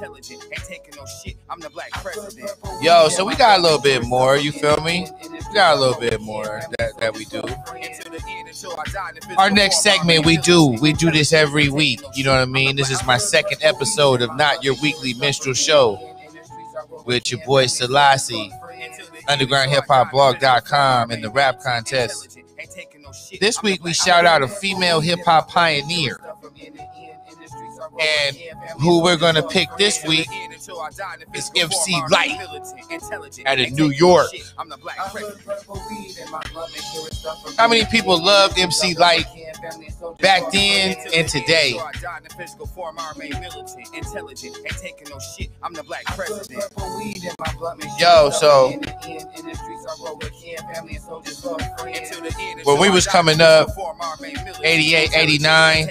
Intelligent, ain't taking no shit. I'm the black president. Yo, so we got a little bit more. You feel me? We got a little bit more that, that we do. Our next segment, we do. We do this every week. You know what I mean? This is my second episode of Not Your Weekly Minstrel Show with your boy Sellassie, undergroundhiphopblog.com, and the rap contest. This week, we shout out a female hip hop pioneer. And who we're gonna pick this week is MC Lyte out of New York. How many people loved MC Lyte back then and today? Yo, so when we was coming up, 88, 89,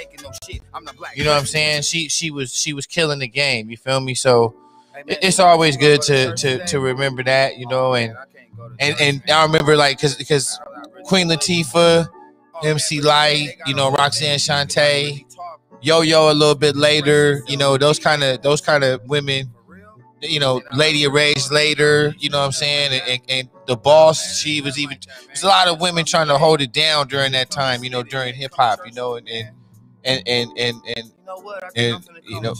you know what I'm saying? She she was she was killing the game. You feel me? So it- it's always good to to to remember that, you know, and and and I remember like because because Queen Latifah, MC Lyte, you know, Roxanne Shante, Yo Yo a little bit later, you know, those kind of those kind of women, you know, Lady of Rage later, you know what I'm saying, and, and, and the boss, she was even there's a lot of women trying to hold it down during that time, you know, during hip hop, you know, and and and and and, and and, you know,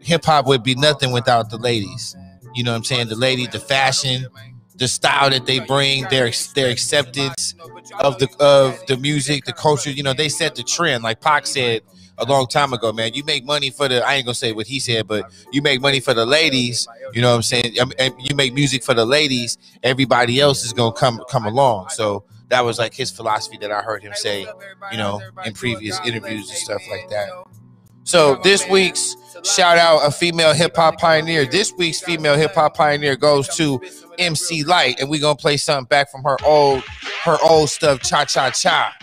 hip hop would be nothing without the ladies. You know what I'm saying? The ladies, the fashion, the style that they bring, their their acceptance of the of the music, the culture. You know, they set the trend. Like Pac said a long time ago, man. You make money for the. I ain't gonna say what he said, but you make money for the ladies. You know what I'm saying? Um, and you make music for the ladies. Everybody else is gonna come come along. So that was like his philosophy that I heard him say. You know, in previous interviews and stuff like that. So this week's shout out a female hip hop pioneer. This week's female hip hop pioneer goes to MC Lyte, and we're gonna play something back from her old her old stuff, cha cha cha.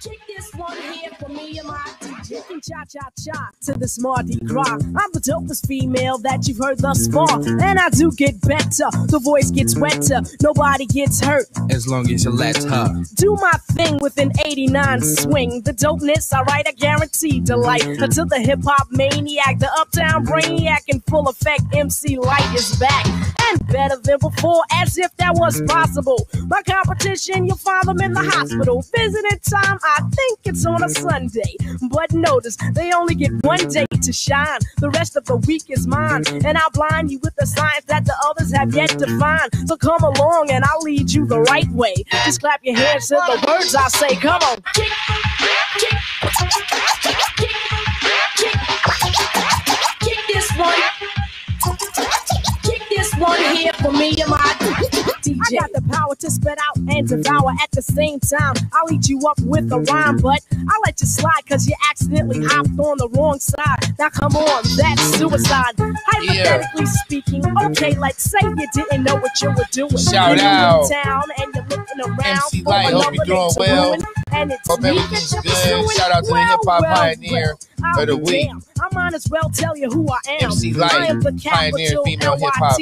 Kick this one here for me and my DJ. Cha cha cha to this Mardi Gras. I'm the dopest female that you've heard thus far. And I do get better. The voice gets wetter. Nobody gets hurt. as long as you let her. Do my thing with an 89 swing. The dopeness, alright, I guarantee delight. Until the hip hop maniac, the uptown brainiac in full effect, MC Lyte is back. And better than before, as if that was possible. My competition, you'll find them in the hospital. Visiting time, I think it's on a Sunday. But notice, they only get one day to shine. The rest of the week is mine. And I'll blind you with the signs that the others have yet to find. So come along and I'll lead you the right way. Just clap your hands to the words I say. Come on. Kick, kick, kick, kick this one. Kick this one here for me and my DJ. I got the power to spit out and devour at the same time. I'll eat you up with a rhyme, but I'll let you slide because you accidentally hopped on the wrong side. Now come on, that's suicide. Hypothetically speaking, okay, like say you didn't know what you were doing. Shout you out. town and you're looking around MC Lyte, hope you're doing well. ruin, And it's Hope everything's good. Shout out to the Well, hip hop well, pioneer I'll of the week. damned. I might as well tell you who I am. MC Lyte, I am the pioneer female hip-hop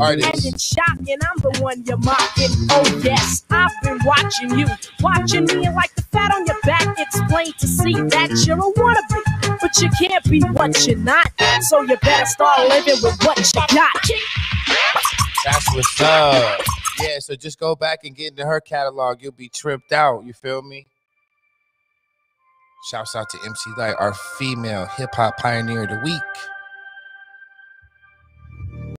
artist. It's shocking, I'm the one you're mocking. Oh yes, I've been watching you, watching me, and like the fat on your back, it's plain to see that you're a wannabe. But you can't be what you're not, so you better start living with what you got. That's what's up. Yeah, so just go back and get into her catalog. You'll be tripped out. You feel me? Shouts out to MC Lyte, our female hip hop pioneer of the week.